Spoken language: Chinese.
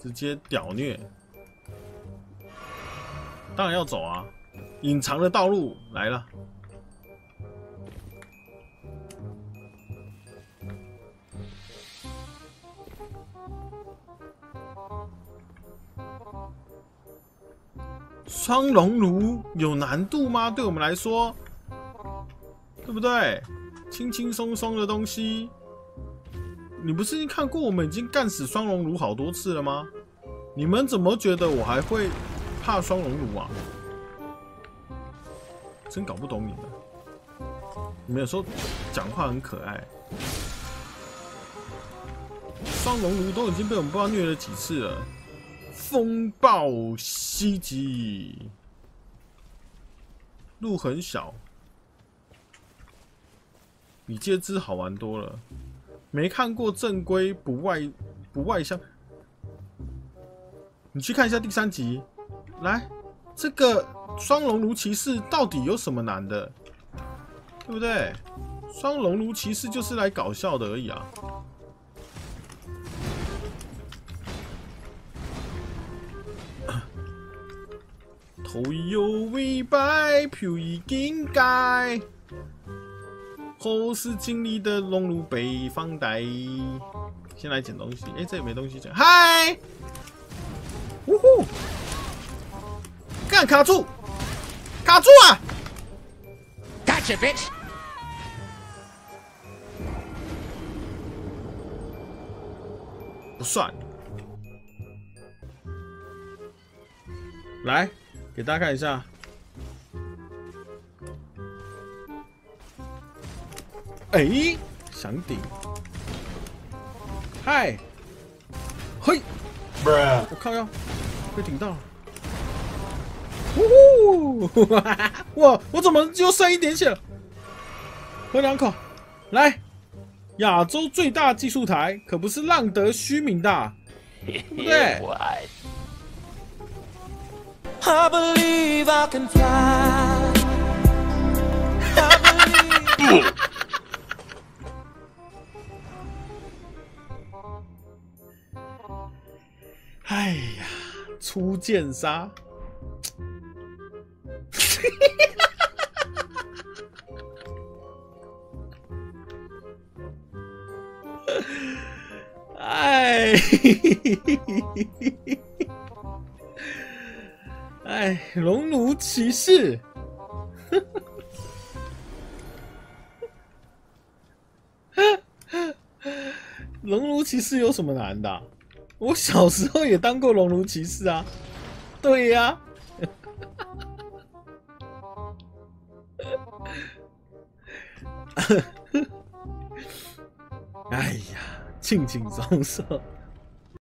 直接屌虐，当然要走啊！隐藏的道路来了。双熔炉有难度吗？对我们来说，对不对？轻轻松松的东西，你不是已经看过我们已经干死双龙炉好多次了吗？你们怎么觉得我还会怕双龙炉啊？真搞不懂你们。你们有时候讲话很可爱。双龙炉都已经被我们不知道虐了几次了。风暴袭击，路很小，比街之好玩多了。没看过正规不外不外向，你去看一下第三集。来，这个双龙炉骑士到底有什么难的？对不对？双龙炉骑士就是来搞笑的而已啊。头有尾摆，票已经改。后视镜里的龙炉被放大。先来捡东西，哎，这也没东西捡。嗨，呜呼，干卡住，卡住啊！Gotcha, bitch！不算，来。给大家看一下，哎，想顶，嗨，嘿，我靠要被顶到了，呜呼，哇，我怎么就剩一点血？了？喝两口，来，亚洲最大技术台可不是浪得虚名的，对不对？I believe I can fly. I 哎呀，初见杀！哎。哎，熔炉骑士，熔炉骑士有什么难的？我小时候也当过熔炉骑士啊。对呀。哎呀，轻轻松松。